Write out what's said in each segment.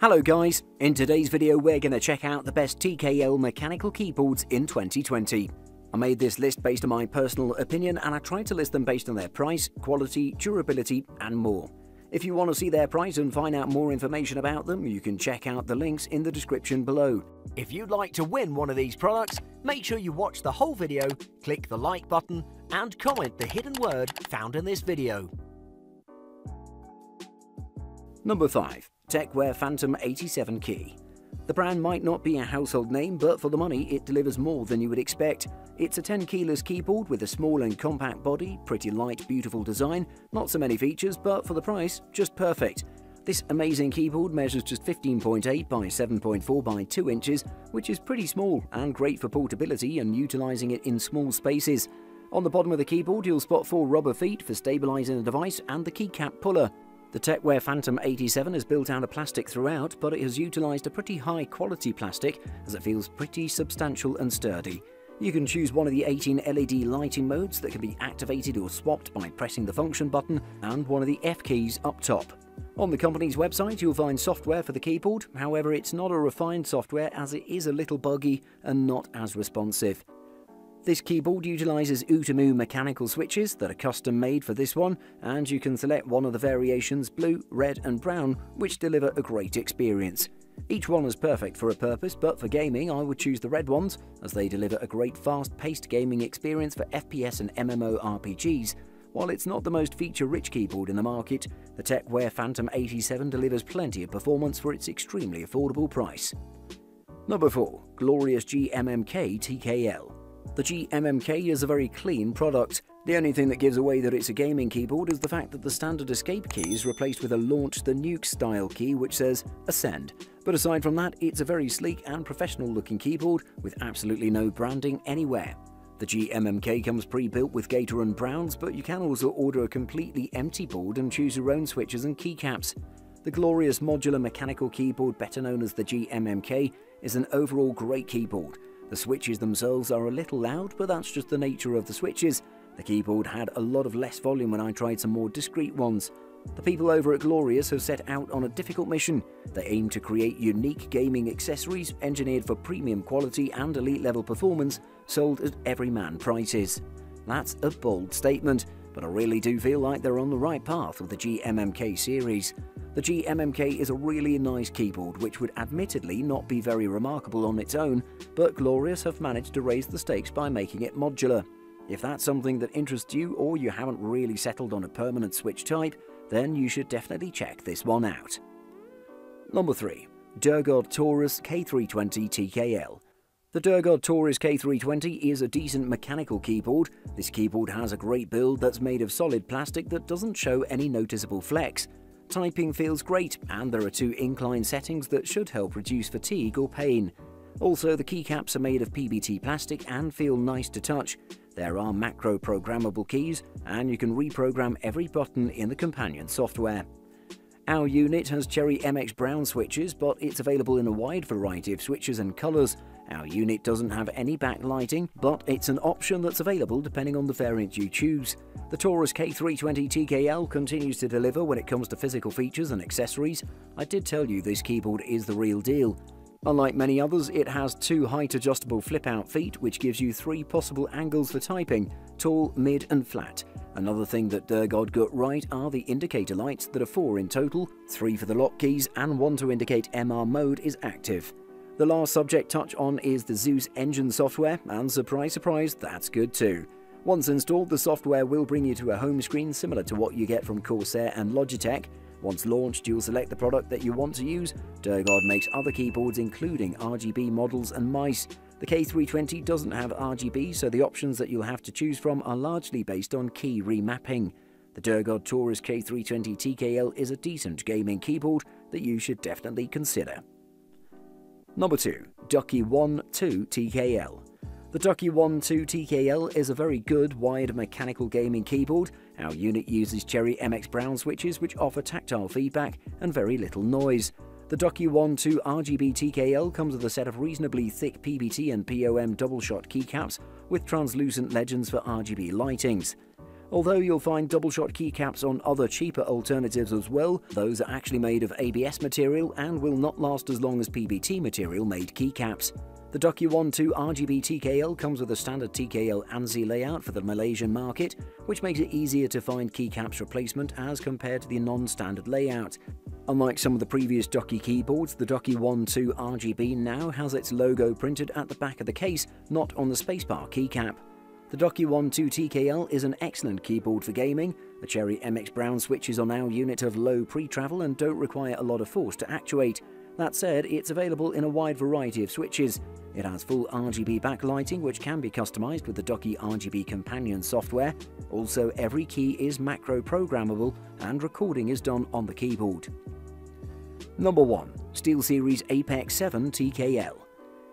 Hello guys, in today's video we're going to check out the best TKL mechanical keyboards in 2020. I made this list based on my personal opinion and I tried to list them based on their price, quality, durability and more. If you want to see their price and find out more information about them, you can check out the links in the description below. If you'd like to win one of these products, make sure you watch the whole video, click the like button and comment the hidden word found in this video. Number 5. Tecware Phantom 87 key. The brand might not be a household name, but for the money, it delivers more than you would expect. It's a tenkeyless keyboard with a small and compact body, pretty light, beautiful design, not so many features, but for the price, just perfect. This amazing keyboard measures just 15.8 by 7.4 by 2 inches, which is pretty small and great for portability and utilizing it in small spaces. On the bottom of the keyboard, you'll spot four rubber feet for stabilizing the device and the keycap puller. The Tecware Phantom 87 is built out of plastic throughout, but it has utilised a pretty high quality plastic as it feels pretty substantial and sturdy. You can choose one of the 18 LED lighting modes that can be activated or swapped by pressing the function button and one of the F keys up top. On the company's website you'll find software for the keyboard, however it's not a refined software as it is a little buggy and not as responsive. This keyboard utilises Outemu mechanical switches that are custom made for this one, and you can select one of the variations blue, red and brown, which deliver a great experience. Each one is perfect for a purpose, but for gaming I would choose the red ones, as they deliver a great fast-paced gaming experience for FPS and MMORPGs. While it's not the most feature-rich keyboard in the market, the Tecware Phantom 87 delivers plenty of performance for its extremely affordable price. Number 4. Glorious GMMK TKL the GMMK is a very clean product. The only thing that gives away that it's a gaming keyboard is the fact that the standard escape key is replaced with a launch the nuke style key which says Ascend. But aside from that, it's a very sleek and professional looking keyboard with absolutely no branding anywhere. The GMMK comes pre-built with Gateron Browns, but you can also order a completely empty board and choose your own switches and keycaps. The glorious modular mechanical keyboard, better known as the GMMK, is an overall great keyboard the switches themselves are a little loud, but that's just the nature of the switches. The keyboard had a lot of less volume when I tried some more discreet ones. The people over at Glorious have set out on a difficult mission. They aim to create unique gaming accessories engineered for premium quality and elite level performance, sold at everyman prices. That's a bold statement, but I really do feel like they're on the right path with the GMMK series. The GMMK is a really nice keyboard which would admittedly not be very remarkable on its own, but Glorious have managed to raise the stakes by making it modular. If that's something that interests you or you haven't really settled on a permanent switch type, then you should definitely check this one out. Number 3. Durgod Taurus K320 TKL the Durgod Taurus K320 is a decent mechanical keyboard. This keyboard has a great build that's made of solid plastic that doesn't show any noticeable flex. Typing feels great, and there are two incline settings that should help reduce fatigue or pain. Also, the keycaps are made of PBT plastic and feel nice to touch. There are macro programmable keys, and you can reprogram every button in the companion software. Our unit has Cherry MX Brown switches, but it's available in a wide variety of switches and colours. Our unit doesn't have any backlighting, but it's an option that's available depending on the variant you choose. The Taurus K320 TKL continues to deliver when it comes to physical features and accessories. I did tell you this keyboard is the real deal. Unlike many others, it has two height adjustable flip out feet which gives you three possible angles for typing, tall, mid and flat. Another thing that Durgod got right are the indicator lights that are four in total, three for the lock keys and one to indicate MR mode is active. The last subject touch on is the Zeus engine software, and surprise surprise, that's good too. Once installed, the software will bring you to a home screen similar to what you get from Corsair and Logitech. Once launched, you'll select the product that you want to use. Durgod makes other keyboards including RGB models and mice. The K320 doesn't have RGB, so the options that you'll have to choose from are largely based on key remapping. The Durgod Taurus K320 TKL is a decent gaming keyboard that you should definitely consider. Number 2. Ducky One 2 TKL. The Ducky One 2 TKL is a very good wired mechanical gaming keyboard. Our unit uses Cherry MX Brown switches which offer tactile feedback and very little noise. The Ducky One 2 RGB TKL comes with a set of reasonably thick PBT and POM double shot keycaps with translucent legends for RGB lightings. Although you'll find double shot keycaps on other cheaper alternatives as well, those are actually made of ABS material and will not last as long as PBT material made keycaps. The One 2 RGB TKL comes with a standard TKL ANSI layout for the Malaysian market, which makes it easier to find keycaps replacement as compared to the non-standard layout. Unlike some of the previous Ducky keyboards, the One 2 RGB now has its logo printed at the back of the case, not on the spacebar keycap. The One 2 TKL is an excellent keyboard for gaming. The Cherry MX Brown switches are now unit of low pre-travel and don't require a lot of force to actuate. That said, it's available in a wide variety of switches. It has full RGB backlighting which can be customized with the Ducky RGB Companion software. Also, every key is macro programmable and recording is done on the keyboard. Number 1. SteelSeries Apex 7 TKL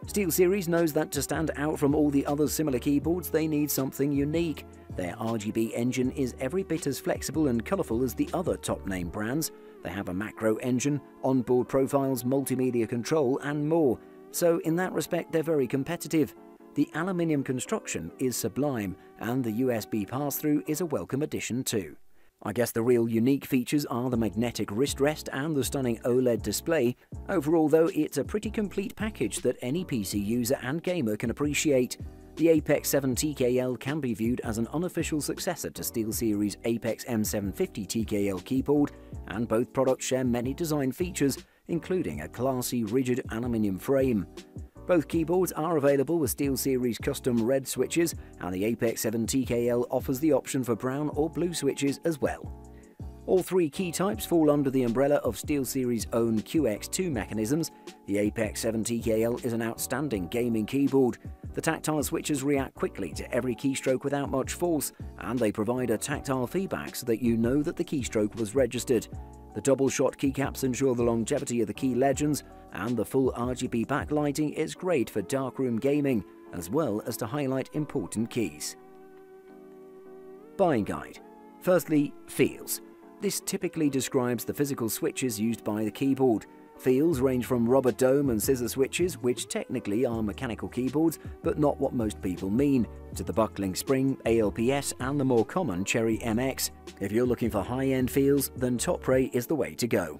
SteelSeries knows that to stand out from all the other similar keyboards, they need something unique. Their RGB engine is every bit as flexible and colourful as the other top-name brands. They have a macro engine, onboard profiles, multimedia control, and more. So in that respect, they're very competitive. The aluminium construction is sublime, and the USB pass-through is a welcome addition too. I guess the real unique features are the magnetic wrist rest and the stunning OLED display. Overall though, it's a pretty complete package that any PC user and gamer can appreciate. The Apex 7 TKL can be viewed as an unofficial successor to SteelSeries Apex M750 TKL keyboard, and both products share many design features, including a classy rigid aluminium frame. Both keyboards are available with SteelSeries custom red switches, and the Apex 7 TKL offers the option for brown or blue switches as well. All three key types fall under the umbrella of SteelSeries' own QX2 mechanisms. The Apex 7 TKL is an outstanding gaming keyboard. The tactile switches react quickly to every keystroke without much force, and they provide a tactile feedback so that you know that the keystroke was registered. The double shot keycaps ensure the longevity of the key legends, and the full RGB backlighting is great for darkroom gaming, as well as to highlight important keys. Buying Guide Firstly, feels. This typically describes the physical switches used by the keyboard. Feels range from rubber dome and scissor switches, which technically are mechanical keyboards, but not what most people mean, to the buckling spring, ALPS, and the more common Cherry MX. If you're looking for high-end feels, then Topre is the way to go.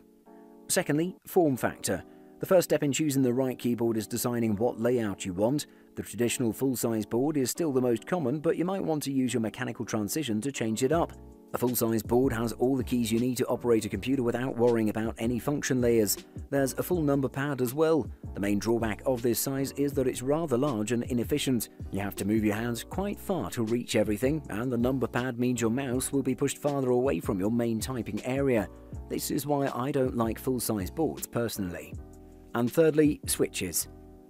Secondly, form factor. The first step in choosing the right keyboard is designing what layout you want. The traditional full-size board is still the most common, but you might want to use your mechanical transition to change it up. A full-size board has all the keys you need to operate a computer without worrying about any function layers. There's a full number pad as well. The main drawback of this size is that it's rather large and inefficient. You have to move your hands quite far to reach everything, and the number pad means your mouse will be pushed farther away from your main typing area. This is why I don't like full-size boards personally. And thirdly, switches.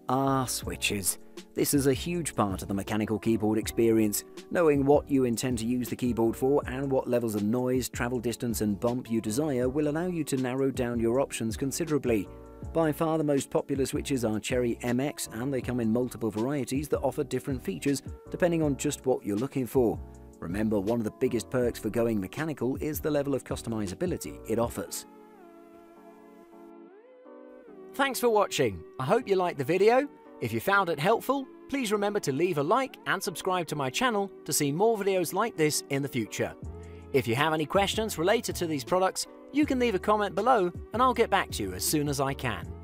Ah, switches. This is a huge part of the mechanical keyboard experience. Knowing what you intend to use the keyboard for and what levels of noise, travel distance and bump you desire will allow you to narrow down your options considerably. By far the most popular switches are Cherry MX and they come in multiple varieties that offer different features depending on just what you're looking for. Remember, one of the biggest perks for going mechanical is the level of customizability it offers. Thanks for watching. I hope you liked the video. If you found it helpful, please remember to leave a like and subscribe to my channel to see more videos like this in the future. If you have any questions related to these products, you can leave a comment below and I'll get back to you as soon as I can.